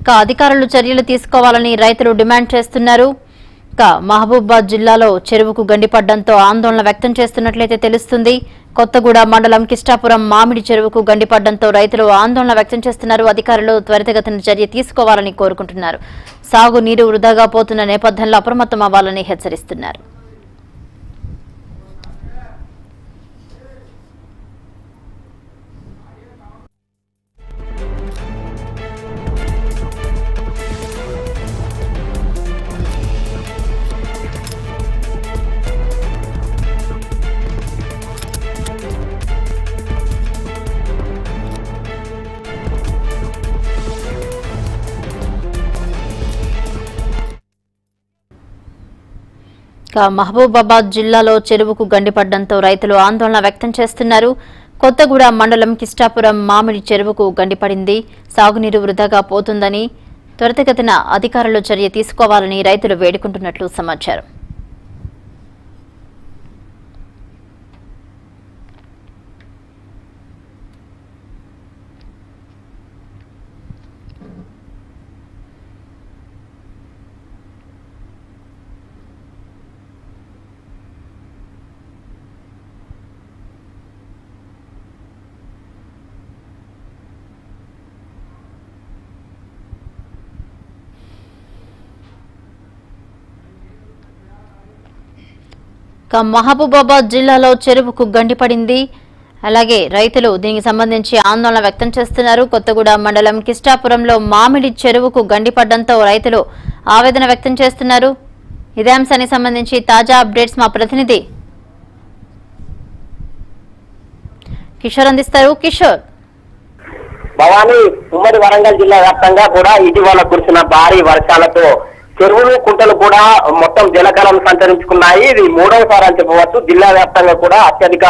ఇక అధికారులు చర్యలు తీసుకోవాలని రైతులు డిమాండ్ చేస్తున్నారు. ఇక మహబూబాద్ జిల్లాలో చెరువుకు గండిపడ్డంతో ఆందోళన వ్యక్తం చేస్తున్నట్లయితే తెలుస్తుంది. కొత్తగూడ మండలం కిష్టాపురం మామిడి చెరువుకు గండిపడ్డంతో రైతులు ఆందోళన వ్యక్తం చేస్తున్నారు. అధికారులు త్వరితగతిన చర్య తీసుకోవాలని కోరుకుంటున్నారు. సాగునీరు వృధాగా పోతున్న నేపథ్యంలో అప్రమత్తం అవ్వాలని హెచ్చరిస్తున్నారు. మహబూబాబాద్ జిల్లాలో చెరువుకు గండిపడ్డంతో రైతులు ఆందోళన వ్యక్తం చేస్తున్నారు. కొత్తగూడ మండలం కిష్టాపురం మామిడి చెరువుకు గండిపడింది. సాగునీరు వృధాగా పోతుందని త్వరితగతిన అధికారులు చర్య తీసుకోవాలని రైతులు వేడుకుంటున్నట్లు సమాచారం. ఇక మహబూబాబాద్ జిల్లాలో చెరువుకు గండిపడింది అలాగే రైతులు దీనికి సంబంధించి ఆందోళన వ్యక్తం చేస్తున్నారు. కొత్తగూడ మండలం కిష్టాపురంలో మామిడి చెరువుకు గండిపడడంతో రైతులు ఆవేదన వ్యక్తం చేస్తున్నారు. ఇదే అంశానికి సంబంధించి తాజా అప్డేట్స్ మా ప్రతినిధి కిషోర్ అందిస్తారు. కిషోర్. భవానీ ఉమ్మడి వరంగల్ జిల్లా వ్యాప్తంగా కూడా ఇటీవల కురిసిన భారీ వర్షాలతో చెరువులు కూడా మొత్తం జలకాలం సంతరించుకున్నాయి ఇది మూడవసారి అని చెప్పవచ్చు. జిల్లా వ్యాప్తంగా కూడా అత్యధిక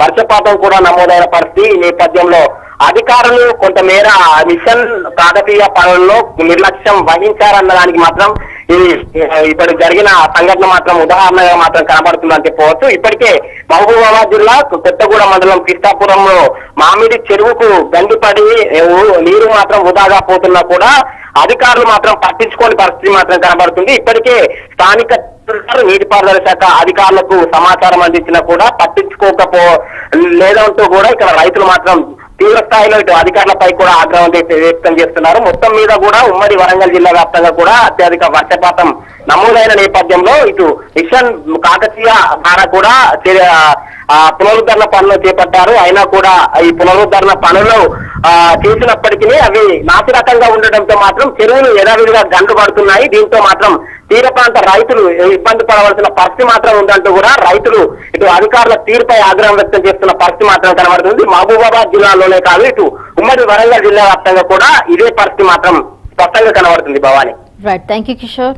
వర్షపాతం కూడా నమోదైన పరిస్థితి ఈ నేపథ్యంలో. అధికారులు కొంతమేర మిషన్ కాకతీయ పనుల్లో నిర్లక్ష్యం వహించారన్న దానికి మాత్రం ఇది ఇప్పుడు జరిగిన సంఘటన మాత్రం ఉదాహరణగా మాత్రం కనబడుతుందని చెప్పవచ్చు. ఇప్పటికే మహబూబాబాద్ జిల్లా కొత్తగూడ మండలం కృష్ణాపురంలో మామిడి చెరువుకు గండిపడి నీరు మాత్రం వృధాగా పోతున్నా కూడా అధికారులు మాత్రం పట్టించుకోని పరిస్థితి మాత్రం కనబడుతుంది. ఇప్పటికే స్థానిక నీటిపారుదల శాఖ అధికారులకు సమాచారం అందించినా కూడా పట్టించుకోకపో లేదంటూ కూడా ఇక్కడ రైతులు మాత్రం తీవ్ర స్థాయిలో ఇటు అధికారులపై కూడా ఆగ్రహం వ్యక్తం చేస్తున్నారు. మొత్తం మీద కూడా ఉమ్మడి వరంగల్ జిల్లా వ్యాప్తంగా కూడా అత్యధిక వర్షపాతం నమోదైన నేపథ్యంలో ఇటు మిషన్ కాకతీయ ద్వారా కూడా ఆ, పునరుద్ధరణ పనులు చేపట్టారు. అయినా కూడా ఈ పునరుద్ధరణ పనులు ఆ, చేసినప్పటికీ అవి నాసిరకంగా ఉండడంతో మాత్రం చెరువులు యథావిధిగా గండు పడుతున్నాయి. దీంతో మాత్రం తీర ప్రాంత రైతులు ఇబ్బంది పడవలసిన పరిస్థితి మాత్రం ఉందంటూ కూడా రైతులు ఇటు అధికారుల తీరుపై ఆగ్రహం వ్యక్తం చేస్తున్న పరిస్థితి మాత్రం కనబడుతుంది. మహబూబాబాద్ జిల్లాలోనే కాదు ఇటు ఉమ్మడి వరంగల్ జిల్లా వ్యాప్తంగా కూడా ఇదే పరిస్థితి మాత్రం స్పష్టంగా కనబడుతుంది Bhavani. Right thank you Kishore